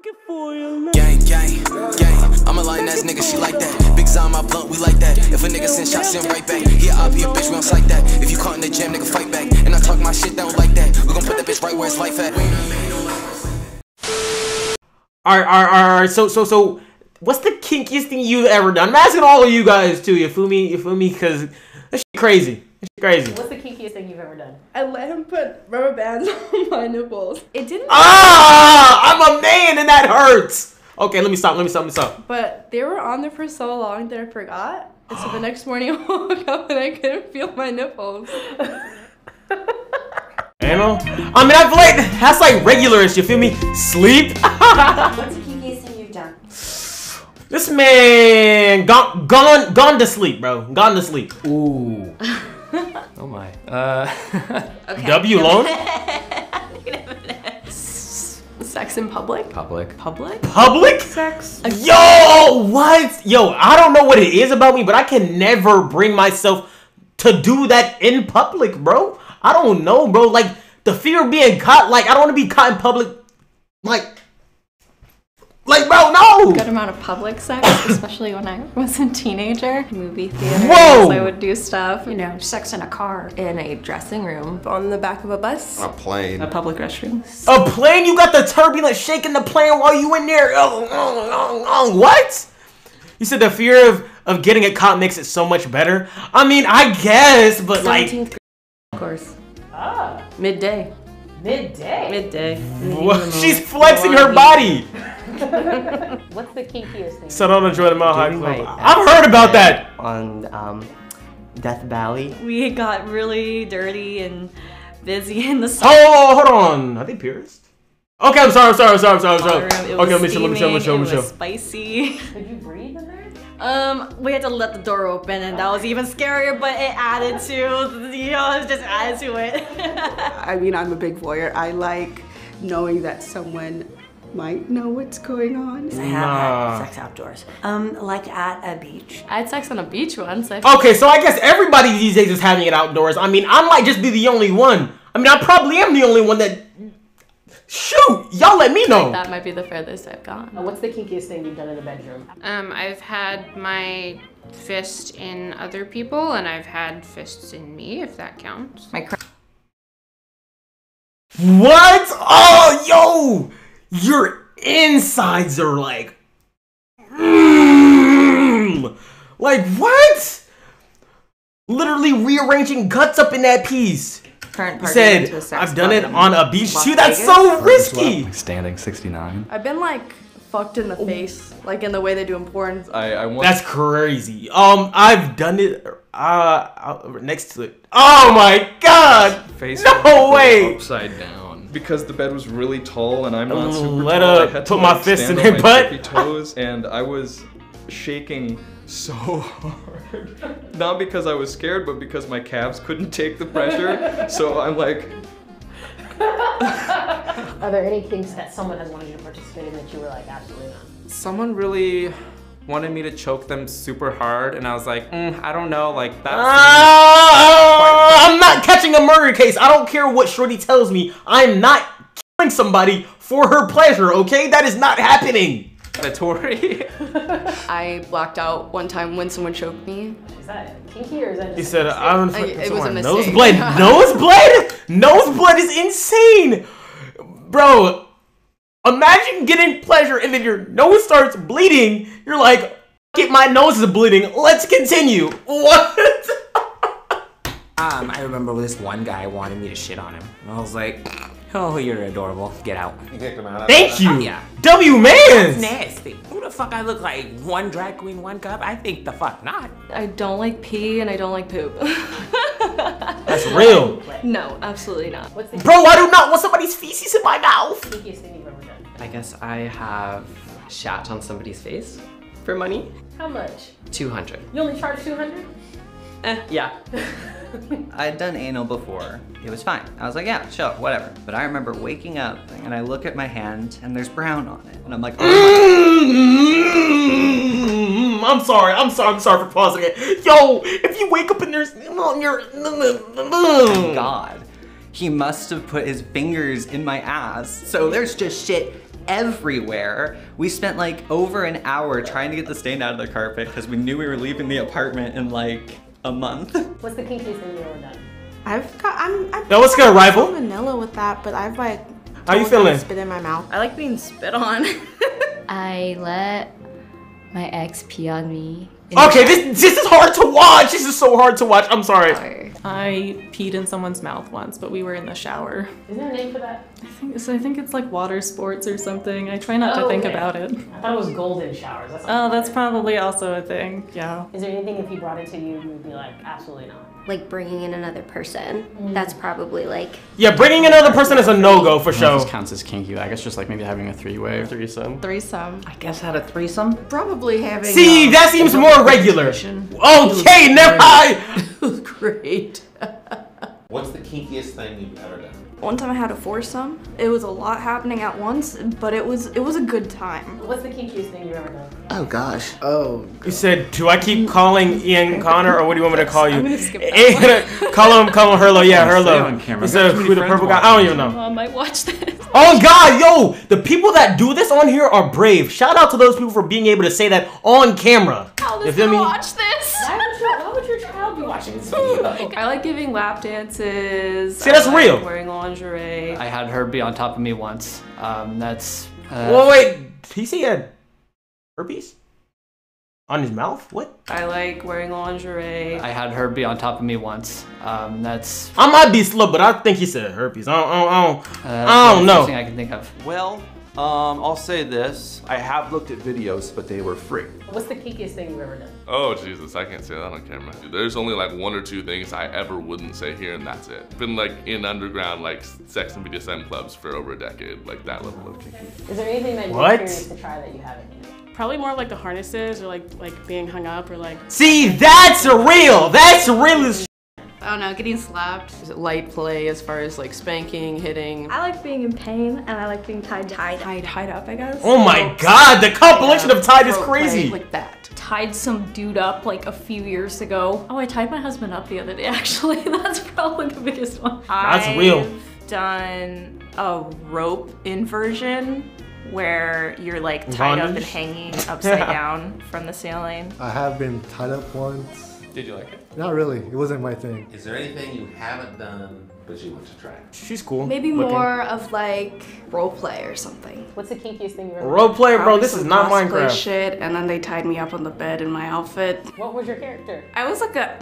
looking for you. Gang, gang, gang. I'm a lying ass nigga, she like that. Big Zom, my blunt, we like that. If a nigga send shots, send right back. Yeah, I'll be a bitch, we don't like that. If you caught in the jam, nigga, fight back. And I talk my shit down like that. We gon' put that bitch right where it's life at. Alright, alright, alright, so, so, so, what's the kinkiest thing you've ever done? I'm asking all of you guys too, you feel me? You feel me? Because that shit crazy. That shit crazy. What's the kinkiest thing you've ever done? I let him put rubber bands on my nipples. It didn't. Ah! I'm a man and that hurts! Okay, let me stop, let me stop, let me stop. But they were on there for so long that I forgot. And so the next morning I woke up and I couldn't feel my nipples. Anal? I mean, I feel like that's like regularish, you feel me? Sleep? What's the kinkiest thing you've done? this man gone, gone, gone to sleep, bro. Gone to sleep. Ooh. Oh my. Uh. W alone? Sex in public? Public. Public? Public? Sex. Yo, what? Yo, I don't know what it is about me, but I can never bring myself to do that in public, bro. I don't know, bro. Like the fear of being caught. Like I don't want to be caught in public. Like, like, bro, no. good amount of public sex, especially when I was a teenager. Movie theaters, Whoa! I would do stuff. You know, sex in a car. In a dressing room. On the back of a bus. A plane. A public restroom. A plane? You got the turbulence shaking the plane while you in there? Oh, oh, oh, oh, what? You said the fear of of getting it caught makes it so much better. I mean, I guess, but like, 17th of course. Ah, Midday. midday. Midday. what? she's flexing her body. What's the kinkiest thing? So don't enjoy the Mile High Club. I've heard about that. on um, Death Valley. We got really dirty and busy in the Oh, hold on. Are they pierced? Okay, I'm sorry, I'm sorry, I'm sorry, I'm sorry, I'm sorry. room. Okay, let me was show, let me show, let me show, let me show. It was spicy. Could you breathe in there? Um, we had to let the door open, and that was even scarier. But it added to, you know, it just added to it. I mean, I'm a big voyeur. I like knowing that someone might know what's going on. I have Nah. had sex outdoors. Um, like at a beach. I had sex on a beach once. I Okay, so I guess everybody these days is having it outdoors. I mean, I might just be the only one. I mean, I probably am the only one that. Shoot, y'all let me know. That might be the furthest I've gone. Uh, What's the kinkiest thing you've done in the bedroom? Um, I've had my fist in other people, and I've had fists in me, if that counts. My cr- What? Oh, yo! Your insides are like. Mm, like, what? Literally rearranging guts up in that piece. current You said, went to a sex I've done it on a beach Las too. That's so risky. Standing 69. I've been like fucked in the face, like in the way they do in porn. I, I want That's crazy. Um, I've done it. Uh, next to it. Oh my god! face No was way! upside down because the bed was really tall and I'm not super Let tall. her I had to, my like, fist stand in on her my butt. tippy toes and I was shaking so hard. Not because I was scared, but because my calves couldn't take the pressure. so I'm like, Are there any kinks that someone has wanted you to participate in that you were like, absolutely not? Someone really wanted me to choke them super hard, and I was like, mm, I don't know, like that's. Uh, I'm not catching a murder case. I don't care what Shorty tells me. I'm not killing somebody for her pleasure, okay? That is not happening. Mandatory. I blacked out one time when someone choked me. Is that kinky or is that just He said, a? I don't I- it was a mistake. Nosebleed. Nosebleed? Nosebleed is insane. Bro, imagine getting pleasure and then your nose starts bleeding. You're like, get my nose is bleeding. Let's continue. What? Um, I remember this one guy wanted me to shit on him. And I was like, oh, you're adorable. Get out. you kicked him out. Thank you. Yeah. W It's man. nasty. Who the fuck I look like? One drag queen, one cup? I think the fuck not. I don't like pee and I don't like poop. That's real. no, absolutely not. What's the Bro, I do not want somebody's feces in my mouth. kinkiest thing you've ever done? I guess I have shat on somebody's face. For money? How much? 200. You only charge 200? Eh, yeah. I'd done anal before. It was fine. I was like, yeah, sure, whatever. But I remember waking up and I look at my hand and there's brown on it. And I'm like, oh Mm, I'm sorry. I'm sorry. I'm sorry for pausing it. Yo, if you wake up and there's on your my god. He must have put his fingers in my ass. So there's just shit everywhere. We spent like over an hour trying to get the stain out of the carpet because we knew we were leaving the apartment in like a month. What's the kinkiest thing you've ever done? I've got. I'm. I'm Yo, what's good, rival? vanilla with that, but I've like. How you told them to feeling? Spit in my mouth. I like being spit on. I let my ex pee on me. In Okay, this this is hard to watch. This is so hard to watch. I'm sorry. I peed in someone's mouth once, but we were in the shower. Is there a name for that? I think, so I think it's like water sports or something. I try not to Oh, think okay. about it. I thought it was golden showers. That's Oh, that's probably also a thing. Yeah. Is there anything if he brought it to you, you would be like, absolutely not? Like bringing in another person. That's probably like. Yeah, bringing another person is a no go for sure. just counts as kinky. I guess just like maybe having a three-way or threesome. Threesome. I guess had a threesome. Probably having. See, um, that seems a more regular. Okay, never mind. It was great. What's the kinkiest thing you've ever done? One time I had a foursome. It was a lot happening at once, but it was it was a good time. What's the kinkiest thing you've ever done? Oh gosh. Oh. You said, do I keep calling Ian Connor or what do you want me to call you? I'm gonna skip that Ian, call him, call him Herlo. Yeah, Stay Herlo. on camera. Is that who the purple guy? I don't even watching. know. I might watch this. Oh God, yo, the people that do this on here are brave. Shout out to those people for being able to say that on camera. How You feel me? watch this? Why would, your, why would your child be watching this video? I like giving lap dances. See, that's I like real. Wearing lingerie. I had her be on top of me once. Um, that's. Uh, Well, wait, he said he had herpes on his mouth. What? I like wearing lingerie. I had her be on top of me once. Um, that's. I might be slow, but I think he said herpes. I don't, I don't, I don't, Uh, I don't know. thing I can think of. Well, um, I'll say this. I have looked at videos, but they were free. What's the kinkiest thing you've ever done? Oh Jesus, I can't say that on camera. There's only like one or two things I ever wouldn't say here, and that's it. Been like in underground like sex and BDSM clubs for over a decade, like that level of kinky. Is there anything that you're curious to try that you haven't yet? Probably more like the harnesses or like like being hung up or like. See, that's real. That's real as I don't know, getting slapped. Is it light play as far as like spanking, hitting? I like being in pain and I like being tied tied tied, tied up, I guess. Oh my God, the compilation of tied is crazy. Like that. Tied some dude up like a few years ago. Oh, I tied my husband up the other day actually. That's probably the biggest one. That's real. I've done a rope inversion where you're like tied up and hanging upside down from the ceiling. I have been tied up once. Did you like it? Not really. It wasn't my thing. Is there anything you haven't done but you want to try? She's cool. Maybe looking. more of like role play or something. What's the kinkiest thing you've ever Role play, bro. This is not cosplay Minecraft. shit, and then they tied me up on the bed in my outfit. What was your character? I was like a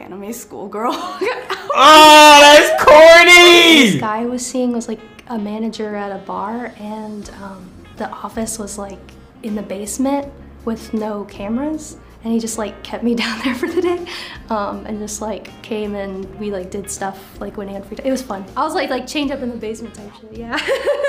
anime schoolgirl. Oh, that's corny. This guy I was seeing was like a manager at a bar, and um, the office was like in the basement with no cameras. And he just like kept me down there for the day, um, and just like came and we like did stuff like when he had free time. It was fun. I was like like chained up in the basement type shit. Yeah.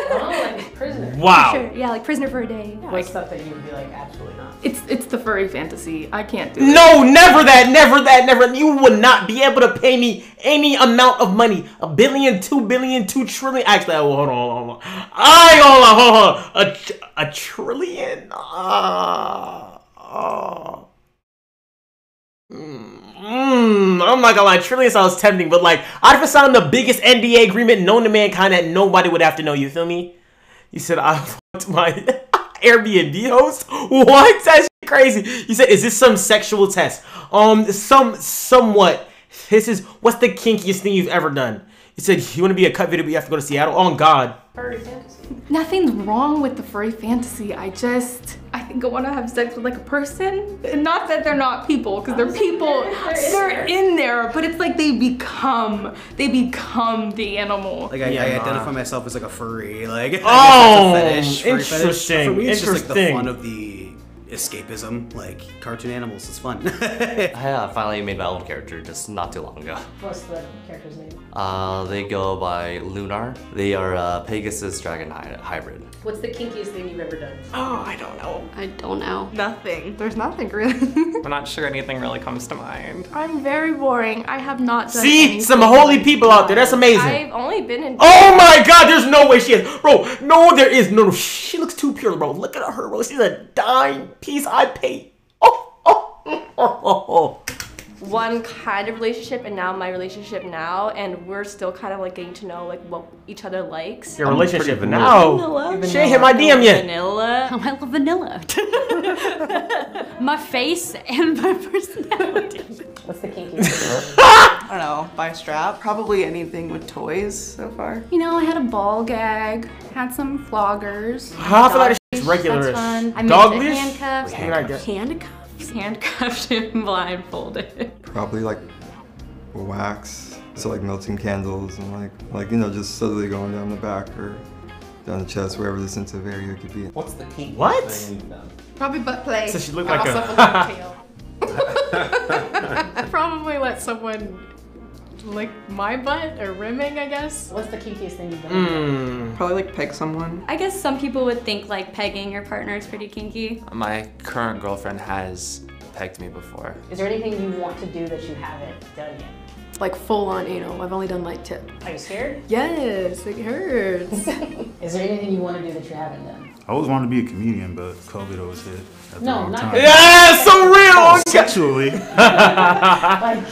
Oh, like prisoner. Wow. Sure. Yeah, like prisoner for a day. Like stuff that you would be like, absolutely not. It's it's the furry fantasy. I can't do it. No, never that, never that, never. You would not be able to pay me any amount of money. A billion, two billion, two trillion. Actually, hold on, hold on. I ain't gonna lie, hold on. A, a trillion? Uh, uh, Mm, I'm not gonna lie, trillion sounds tempting, but like, I'd have signed the biggest NDA agreement known to mankind that nobody would have to know. You feel me? You said I want my Airbnb host. What? That's crazy. You said, is this some sexual test? Um, some, somewhat. This is what's the kinkiest thing you've ever done? You said you want to be a cut video, but you have to go to Seattle. Oh God. Furry fantasy. Nothing's wrong with the furry fantasy. I just I think I want to have sex with like a person. And Not that they're not people, because they're people. They're in there, but it's like they become they become the animal. Like I, Yeah, I nah. identify myself as like a furry. Like Oh, that's a oh, fetish. furry fetish. interesting, For me, it's just like the interesting. fun of the escapism. Like cartoon animals is fun. yeah, I uh, finally made my own character just not too long ago. What's the character's name? Uh, they go by Lunar. They are a Pegasus Dragon hy- hybrid. What's the kinkiest thing you've ever done? Oh, I don't know. I don't know. Nothing. There's nothing really. I'm not sure anything really comes to mind. I'm very boring. I have not done See, anything. some holy people out there. That's amazing. I've only been in. Oh my god, there's no way she is. Bro, no, there is. No, no, she looks too pure, bro. Look at her, bro. She's a dime piece I paid. Oh, oh, oh, oh, oh. one kind of relationship and now my relationship now, and we're still kind of like getting to know like what each other likes. Your relationship now. She ain't hit my DM yet. Vanilla. Oh, I love vanilla. my face and my personality. What's the kinky? I don't know, buy a strap. Probably anything with toys so far. You know, I had a ball gag, had some floggers. I feel like dog it's leash, regular. That's fun. I Dog made leash? handcuffs. What I get? Handcuffs. Handcuffed and blindfolded. Probably like wax. So like melting candles and like like you know just subtly going down the back or down the chest, wherever the sensitive area could be. What's the key? What? thing you've done? Probably butt play. So she looked like also a- have tail. Probably let someone lick my butt or rimming, I guess. What's the kinkiest thing you've done? Mm. Probably like peg someone. I guess some people would think like pegging your partner is pretty kinky. My current girlfriend has pegged me before. Is there anything you want to do that you haven't done yet? Like full on anal. I've only done like tip. Are you scared? Yes, it hurts. Is there anything you want to do that you haven't done? I always wanted to be a comedian, but COVID always hit at the No, wrong not time. COVID. Yeah, so real. Oh, sexually. Like